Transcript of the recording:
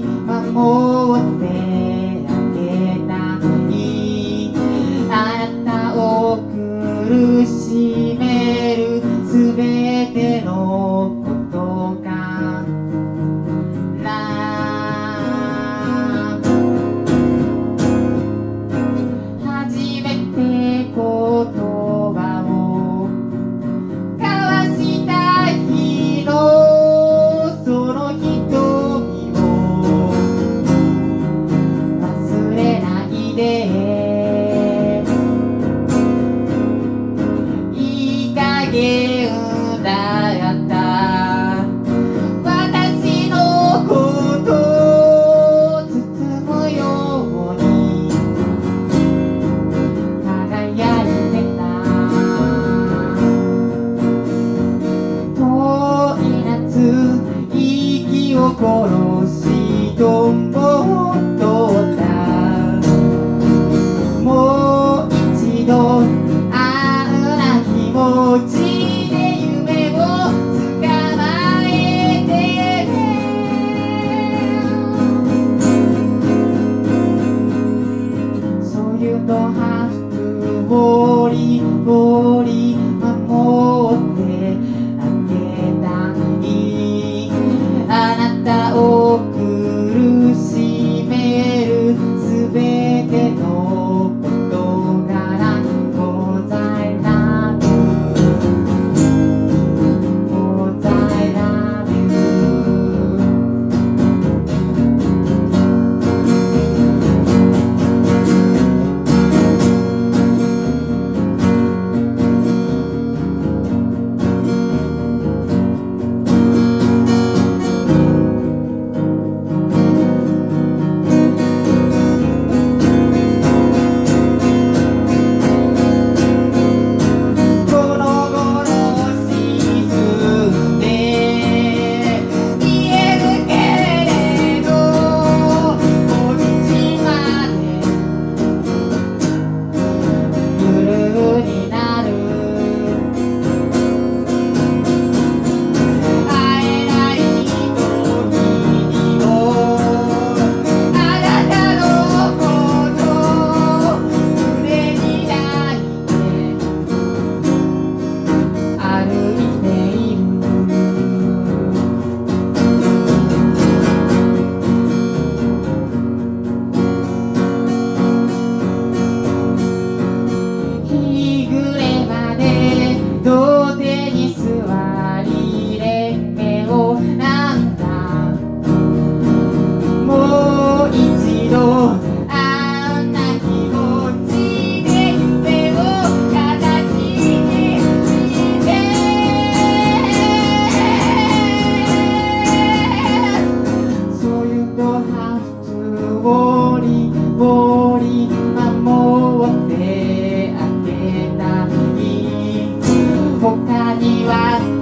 魔法ってあげたい。あなたを苦しい殺しと思って life